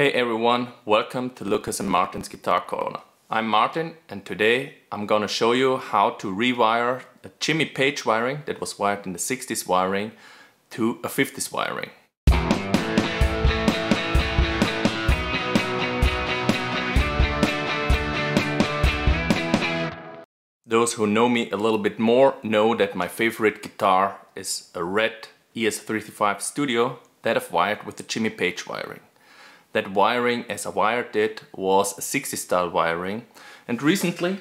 Hey everyone, welcome to Lucas and Martin's Guitar Corner. I'm Martin and today I'm gonna show you how to rewire a Jimmy Page wiring that was wired in the 60s wiring to a 50s wiring. Those who know me a little bit more know that my favorite guitar is a red ES335 Studio that I've wired with the Jimmy Page wiring. That wiring, as I wired it, was a 60 style wiring. And recently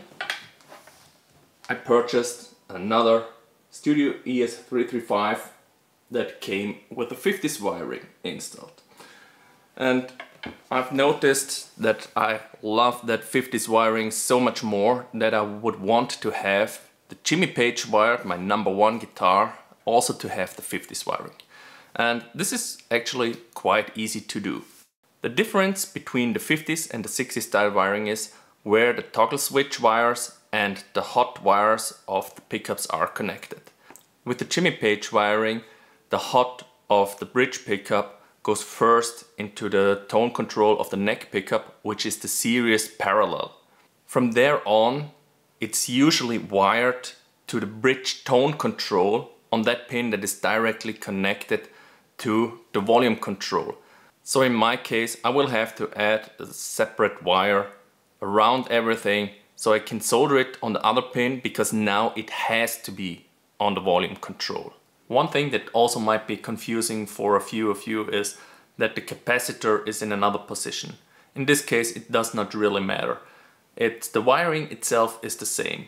I purchased another Studio ES335 that came with the 50s wiring installed. And I've noticed that I love that 50s wiring so much more that I would want to have the Jimmy Page wired, my number one guitar, also to have the 50s wiring. And this is actually quite easy to do. The difference between the 50s and the 60s style wiring is where the toggle switch wires and the hot wires of the pickups are connected. With the Jimmy Page wiring, the hot of the bridge pickup goes first into the tone control of the neck pickup, which is the series parallel. From there on, it's usually wired to the bridge tone control on that pin that is directly connected to the volume control. So in my case, I will have to add a separate wire around everything so I can solder it on the other pin because now it has to be on the volume control. One thing that also might be confusing for a few of you is that the capacitor is in another position. In this case, it does not really matter. It's, the wiring itself is the same.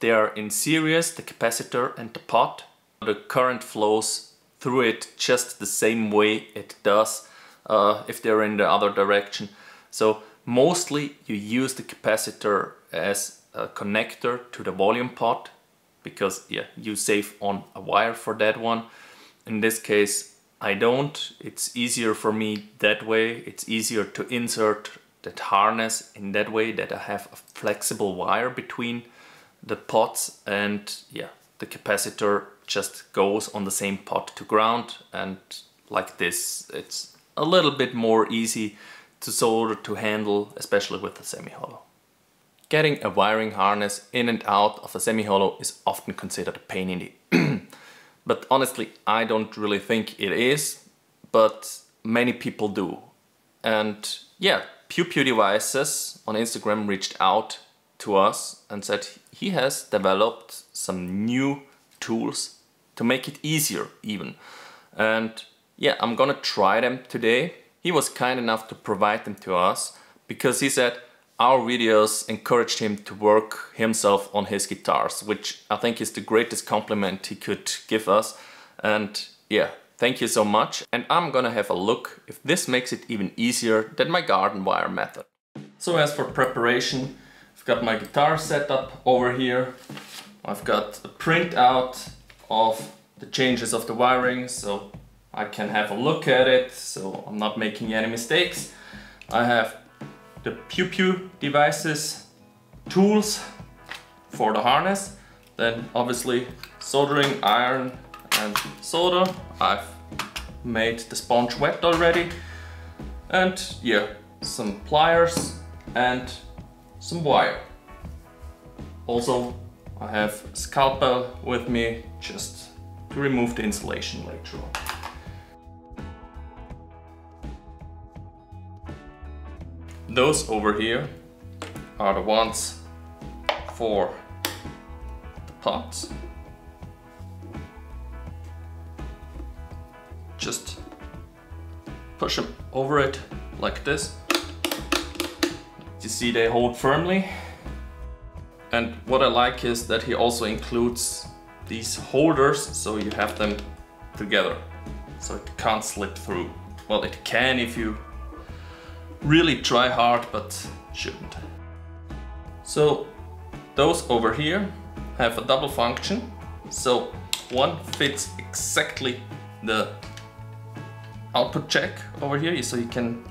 They are in series, the capacitor and the pot. The current flows through it just the same way it does uh, if they're in the other direction. So mostly you use the capacitor as a connector to the volume pot because yeah, you save on a wire for that one. In this case, I don't. It's easier for me that way. It's easier to insert that harness in that way that I have a flexible wire between the pots and yeah, the capacitor just goes on the same pot to ground and like this it's a little bit more easy to solder to handle, especially with the semi-hollow. Getting a wiring harness in and out of a semi-hollow is often considered a pain in the But honestly, I don't really think it is, but many people do. And yeah, Pew Pew Devices on Instagram reached out to us and said he has developed some new tools to make it easier even. And yeah, I'm gonna try them today. He was kind enough to provide them to us because he said our videos encouraged him to work himself on his guitars, which I think is the greatest compliment he could give us. And yeah, thank you so much. And I'm gonna have a look if this makes it even easier than my garden wire method. So as for preparation, I've got my guitar set up over here. I've got a printout of the changes of the wiring, so I can have a look at it so I'm not making any mistakes. I have the Pew Pew devices tools for the harness. Then obviously soldering iron and solder. I've made the sponge wet already. And yeah, some pliers and some wire. Also, I have scalpel with me just to remove the insulation later on. Those over here are the ones for the pots. Just push them over it like this. You see they hold firmly. And what I like is that he also includes these holders so you have them together so it can't slip through. Well, it can if you really try hard, but shouldn't. So those over here have a double function. So one fits exactly the output jack over here, so you can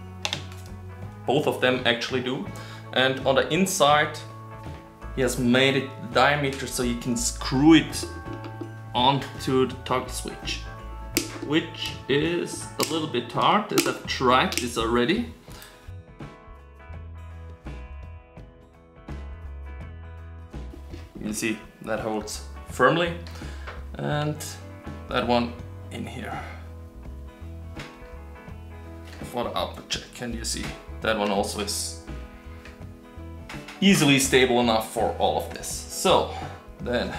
both of them actually do. And on the inside, he has made it diameter so you can screw it onto the toggle switch, which is a little bit hard as I've tried this already you see that holds firmly. And that one in here. For the output jack can you see that one also is easily stable enough for all of this. So then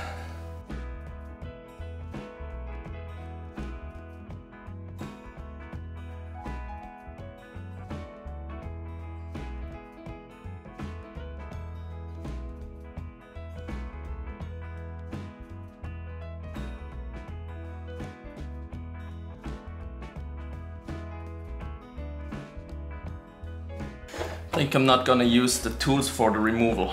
I'm not gonna use the tools for the removal.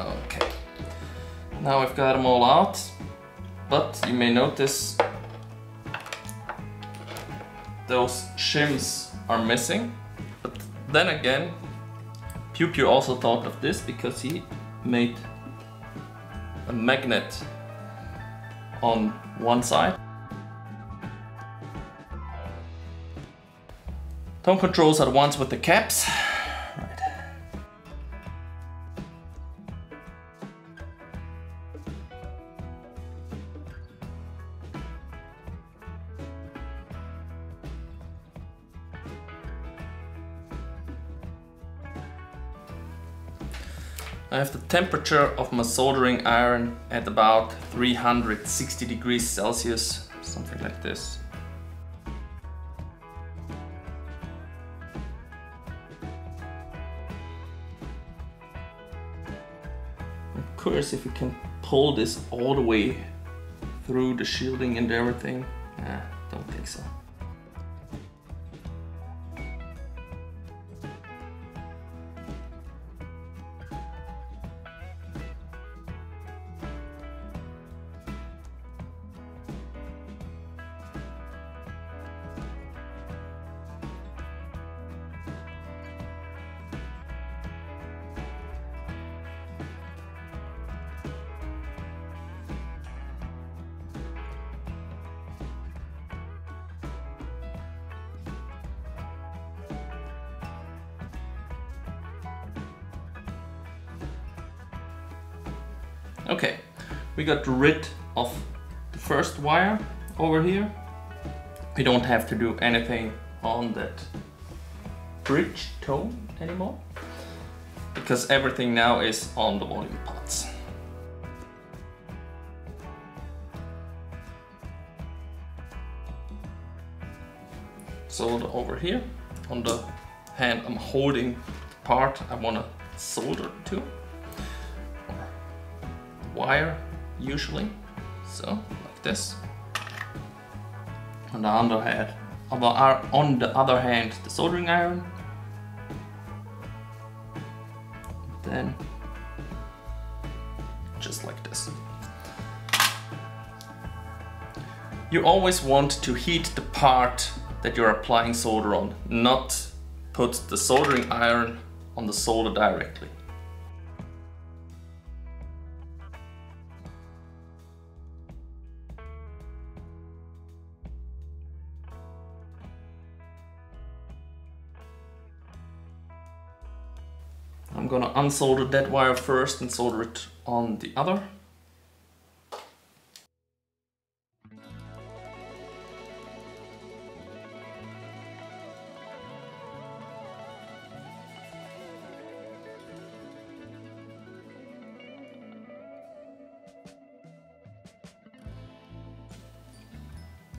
Okay, now I've got them all out, but you may notice those shims are missing. But then again, Pew Pew also thought of this because he made a magnet on one side. Tone controls at once with the caps. Have the temperature of my soldering iron at about 360 degrees Celsius, something like this. Of course, if we can pull this all the way through the shielding and everything, don't think so. Okay, we got rid of the first wire over here. We don't have to do anything on that bridge tone anymore because everything now is on the volume pots. Solder over here on the hand I'm holding part I want to solder to wire usually. So like this. On the other hand on the other hand the soldering iron. Then just like this. You always want to heat the part that you're applying solder on not put the soldering iron on the solder directly unsolder that wire first and solder it on the other.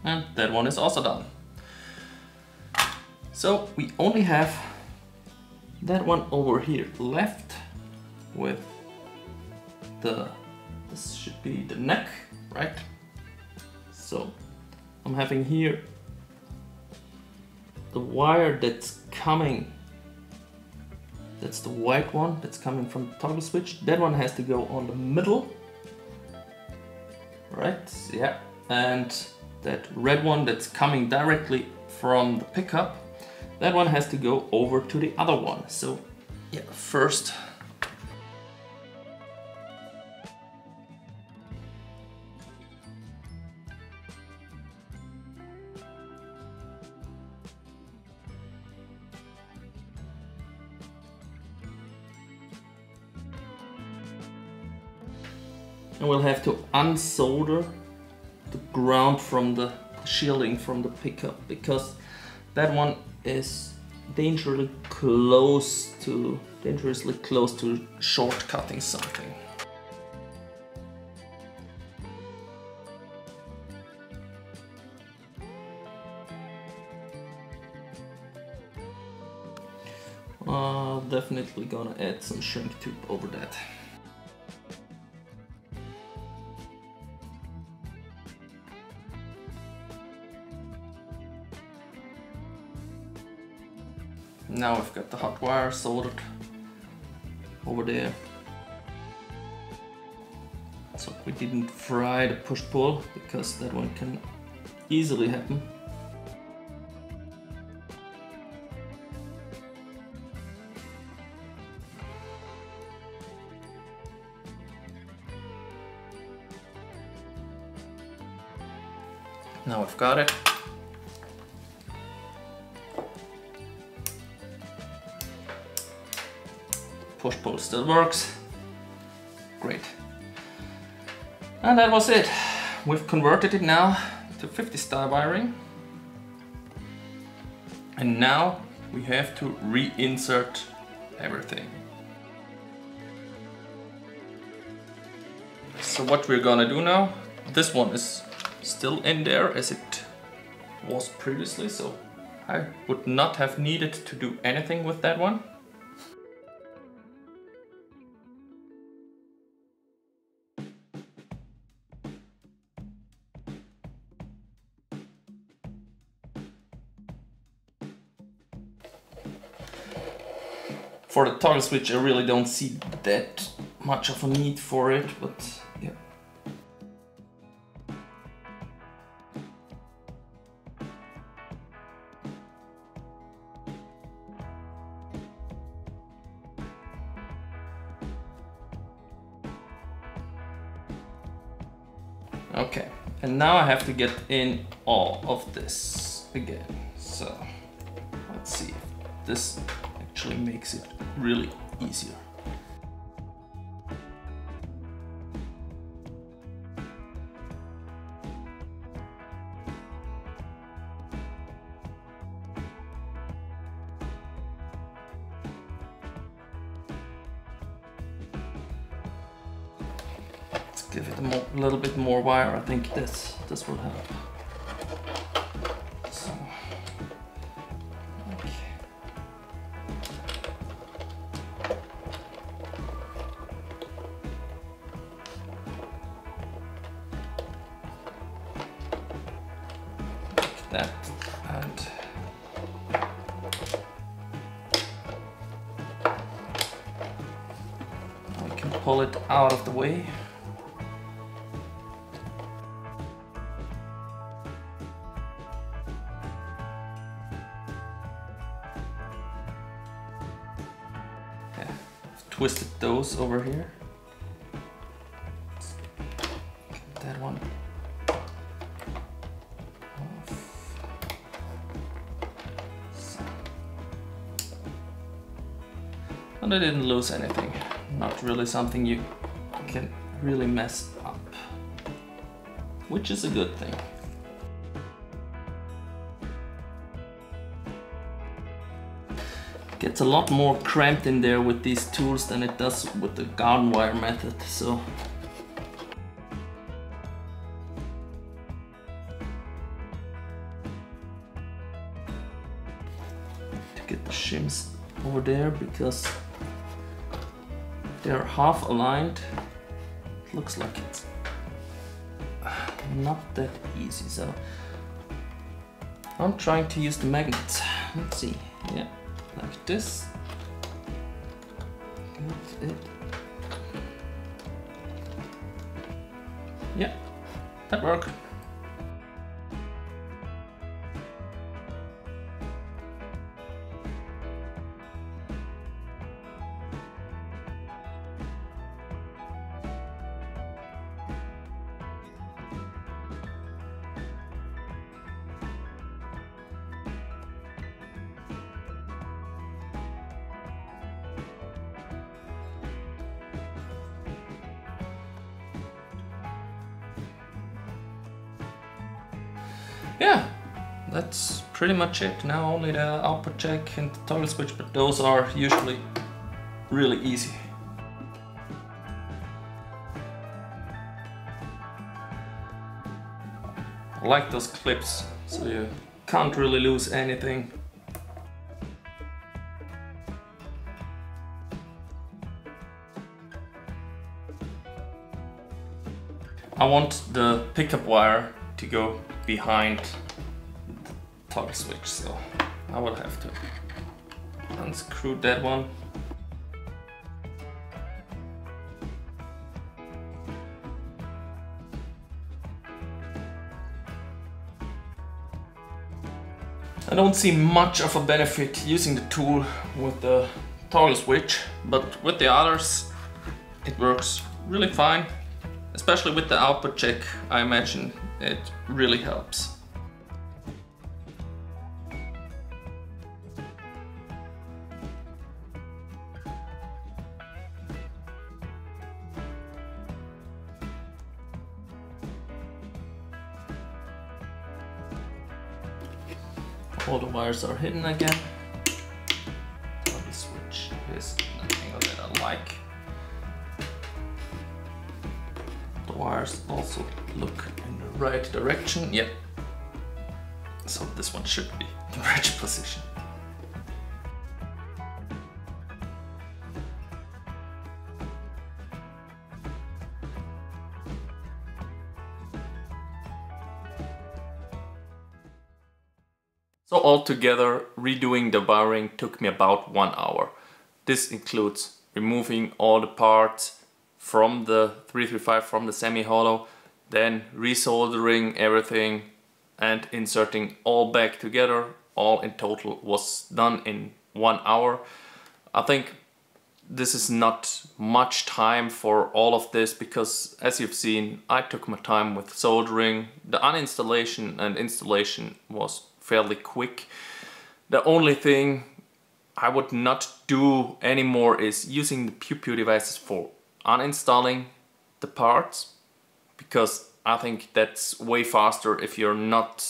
And that one is also done. So we only have that one over here left with the this should be the neck right? So I'm having here the wire that's coming. That's the white one that's coming from the toggle switch. That one has to go on the middle right? Yeah and that red one that's coming directly from the pickup that one has to go over to the other one. So yeah first and we'll have to unsolder the ground from the shielding from the pickup because that one is dangerously close to dangerously close to shortcutting something. Uh, definitely gonna add some shrink tube over that. Now I've got the hot wire soldered over there. So we didn't fry the push-pull because that one can easily happen. Now I've got it. Still works. Great. And that was it. We've converted it now to 50 star wiring. And now we have to reinsert everything. So what we're gonna do now, this one is still in there as it was previously, so I would not have needed to do anything with that one. For the toggle switch I really don't see that much of a need for it, but yeah. Okay, and now I have to get in all of this again. So let's see if this actually makes it really easier. Let's give it a more, little bit more wire. I think this this will help. Over here. That one And I didn't lose anything. Not really something you can really mess up. Which is a good thing. A lot more cramped in there with these tools than it does with the garden wire method so to get the shims over there because they're half aligned it looks like it's not that easy so I'm trying to use the magnets. Let's see. Yeah, like this. That's it. Yeah, that worked. Yeah, that's pretty much it. Now only the output jack and the toggle switch, but those are usually really easy. I like those clips, so you can't really lose anything. I want the pickup wire to go behind the toggle switch, so I will have to unscrew that one. I don't see much of a benefit using the tool with the toggle switch, but with the others it works really fine. Especially with the output jack I imagine it really helps. All the wires are hidden again. Wires also look in the right direction. Yep. So this one should be in the right position. So altogether, redoing the wiring took me about one hour. This includes removing all the parts from the 335 from the semi-hollow, then resoldering everything and inserting all back together. All in total was done in one hour. I think this is not much time for all of this because as you've seen I took my time with soldering. The uninstallation and installation was fairly quick. The only thing I would not do anymore is using the pew Pew devices for uninstalling the parts because I think that's way faster if you're not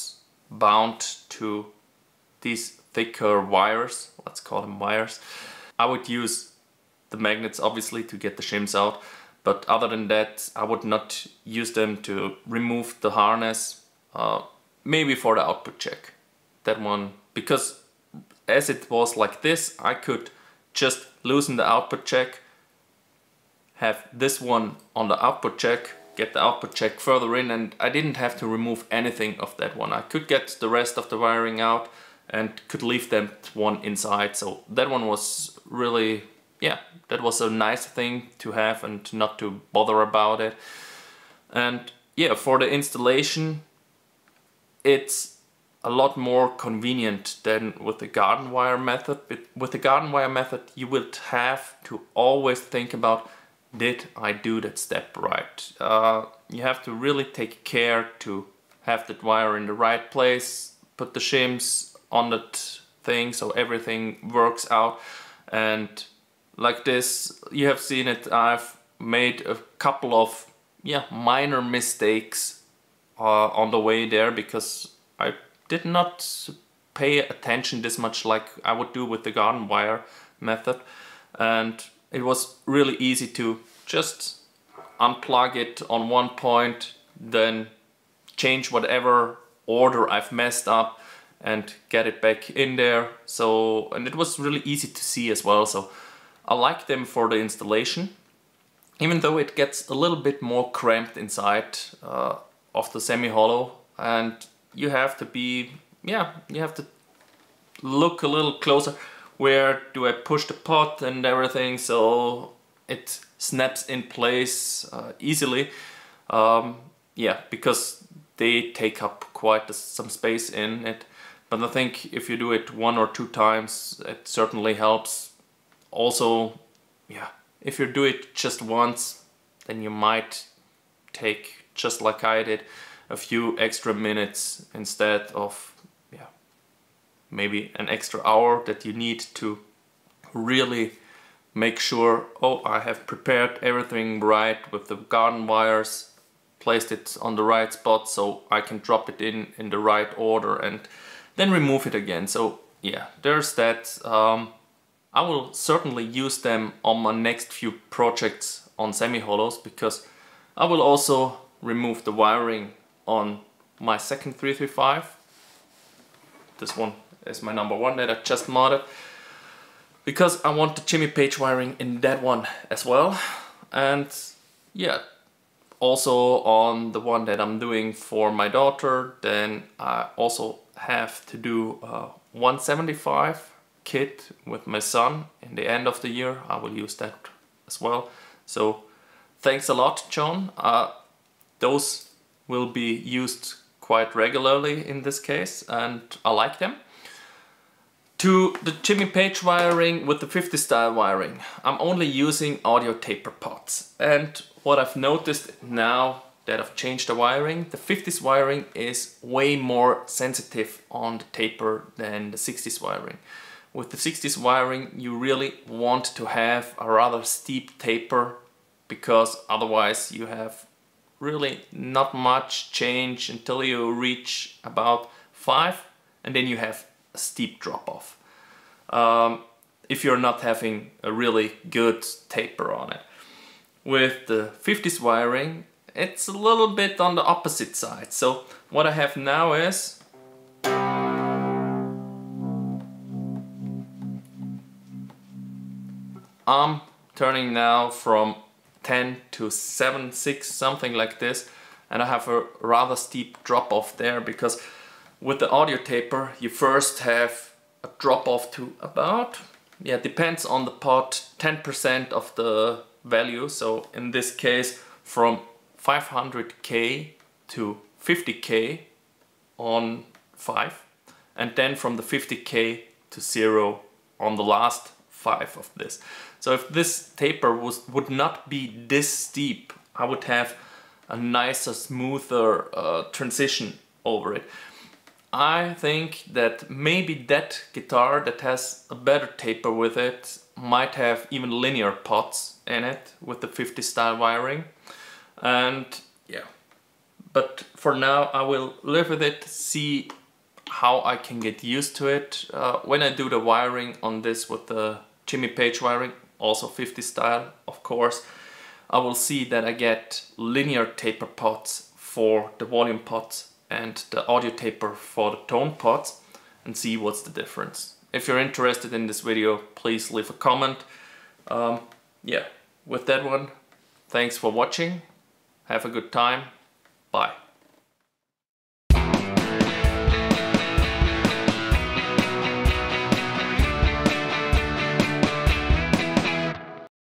bound to these thicker wires, let's call them wires. I would use the magnets obviously to get the shims out but other than that I would not use them to remove the harness uh, maybe for the output jack. that one because as it was like this I could just loosen the output jack have this one on the output jack get the output jack further in and I didn't have to remove anything of that one. I could get the rest of the wiring out and could leave that one inside. So that one was really yeah that was a nice thing to have and not to bother about it. And yeah for the installation it's a lot more convenient than with the garden wire method. With the garden wire method, you will have to always think about, did I do that step right? Uh, you have to really take care to have that wire in the right place, put the shims on that thing so everything works out. And like this, you have seen it, I've made a couple of yeah minor mistakes uh, on the way there because I did not pay attention this much like I would do with the garden wire method and it was really easy to just unplug it on one point then change whatever order I've messed up and get it back in there. So and it was really easy to see as well. So I like them for the installation. Even though it gets a little bit more cramped inside uh, of the semi-hollow and you have to be yeah, you have to look a little closer. Where do I push the pot and everything so it snaps in place uh, easily. Um, yeah, because they take up quite some space in it. But I think if you do it one or two times, it certainly helps. Also, yeah, if you do it just once, then you might take, just like I did, a few extra minutes instead of, maybe an extra hour that you need to really make sure, oh, I have prepared everything right with the garden wires, placed it on the right spot so I can drop it in in the right order and then remove it again. So yeah, there's that. Um, I will certainly use them on my next few projects on semi-hollows because I will also remove the wiring on my second 335. This one is my number one that I just modded. Because I want the Jimmy Page wiring in that one as well. And yeah also on the one that I'm doing for my daughter then I also have to do a 175 kit with my son. In the end of the year I will use that as well. So thanks a lot John. Uh, those will be used quite regularly in this case and I like them to the Jimmy Page wiring with the 50 style wiring, I'm only using audio taper pots. And what I've noticed now that I've changed the wiring, the 50s wiring is way more sensitive on the taper than the 60s wiring. With the 60s wiring, you really want to have a rather steep taper because otherwise you have really not much change until you reach about 5 and then you have steep drop off. Um, if you're not having a really good taper on it. With the 50s wiring, it's a little bit on the opposite side. So what I have now is I'm turning now from 10 to 7, 6, something like this. And I have a rather steep drop off there because with the audio taper you first have a drop off to about, yeah, depends on the pot, 10% of the value. So in this case, from 500k to 50k on 5 and then from the 50k to 0 on the last 5 of this. So if this taper was would not be this steep, I would have a nicer, smoother uh, transition over it. I think that maybe that guitar that has a better taper with it might have even linear pots in it with the 50 style wiring. And yeah. But for now I will live with it see how I can get used to it. Uh, when I do the wiring on this with the Jimmy Page wiring also 50 style of course I will see that I get linear taper pots for the volume pots and the audio taper for the tone pots and see what's the difference. If you're interested in this video, please leave a comment. Um, yeah, with that one, thanks for watching. Have a good time. Bye.